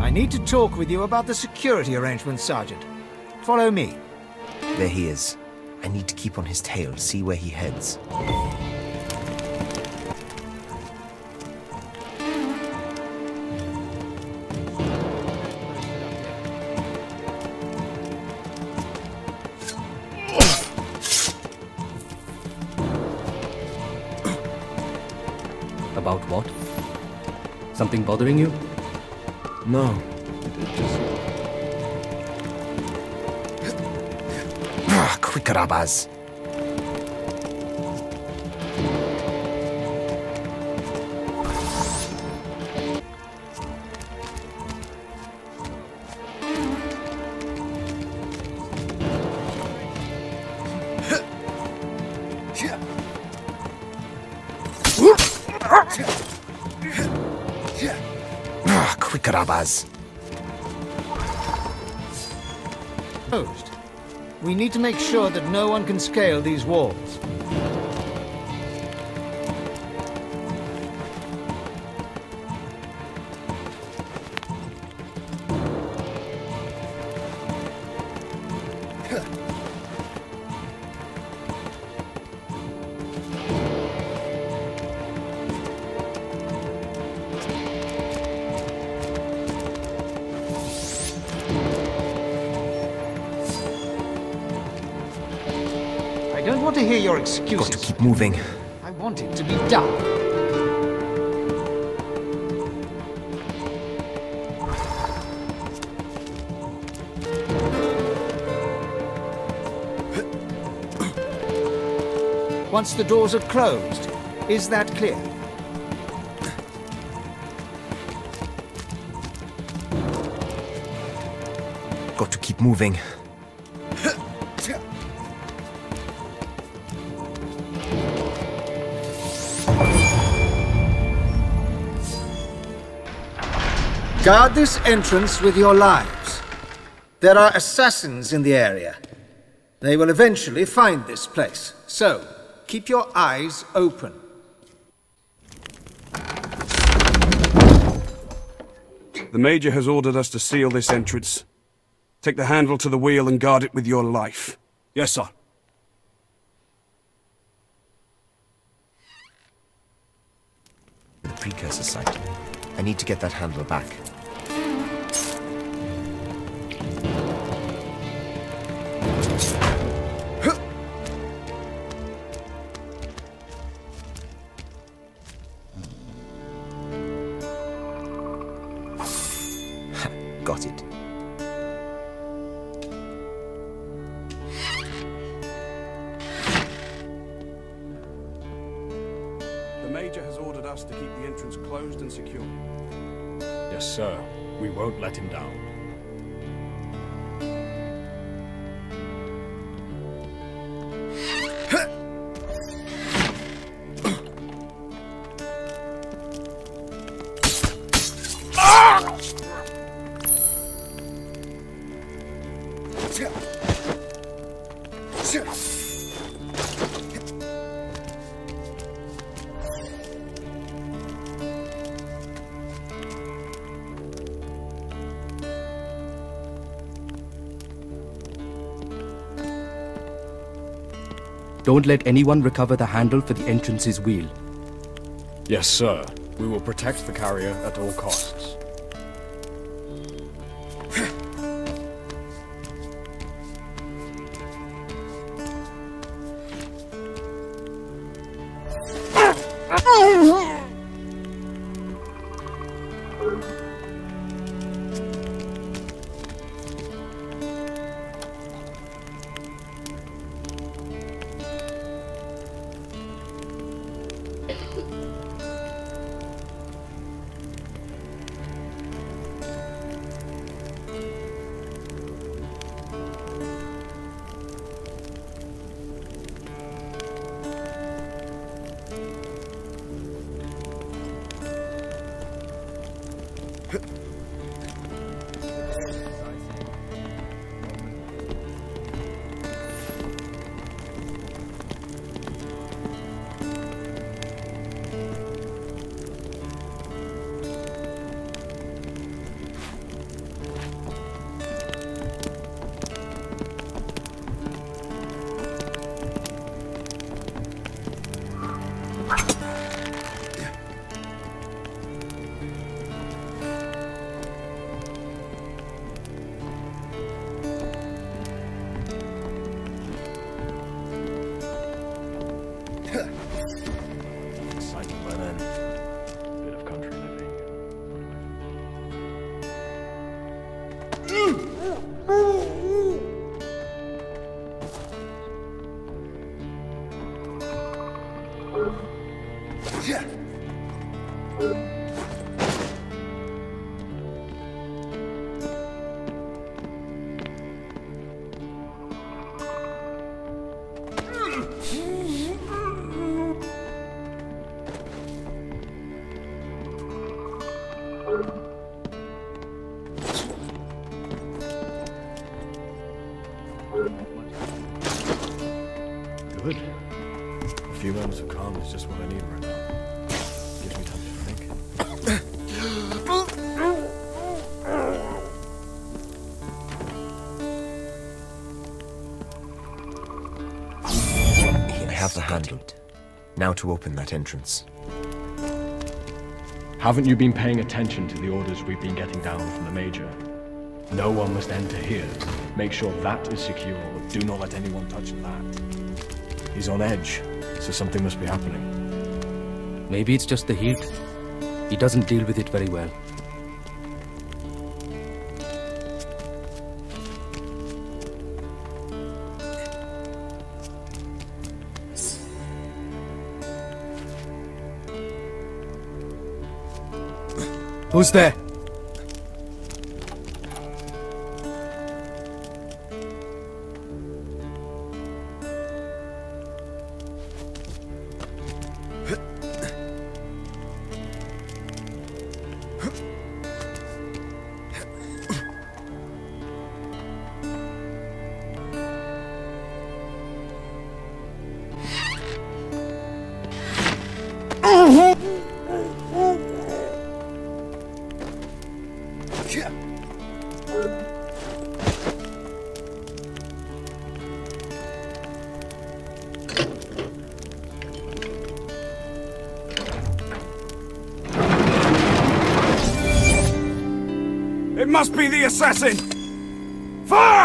I need to talk with you about the security arrangements, Sergeant. Follow me. There he is. I need to keep on his tail, see where he heads. About what? Something bothering you? No. Ah, quick, Arbaaz. Arbaaz. Closed. We need to make sure that no one can scale these walls. Want to hear your excuses. Got to keep moving. I want it to be done. Once the doors are closed, is that clear? Got to keep moving. Guard this entrance with your lives. There are assassins in the area. They will eventually find this place. So, keep your eyes open. The Major has ordered us to seal this entrance. Take the handle to the wheel and guard it with your life. Yes, sir. The precursor site. I need to get that handle back. Major has ordered us to keep the entrance closed and secure. Yes, sir. We won't let him down. Don't let anyone recover the handle for the entrance's wheel. Yes, sir. We will protect the carrier at all costs. could... Good. A few moments of calm is just what I need right now. Gives me time to think. I have the handle. Now to open that entrance. Haven't you been paying attention to the orders we've been getting down from the Major? No one must enter here. Make sure that is secure. Do not let anyone touch that. He's on edge, so something must be happening. Maybe it's just the heat. He doesn't deal with it very well. Who's there? It must be the assassin! Fire!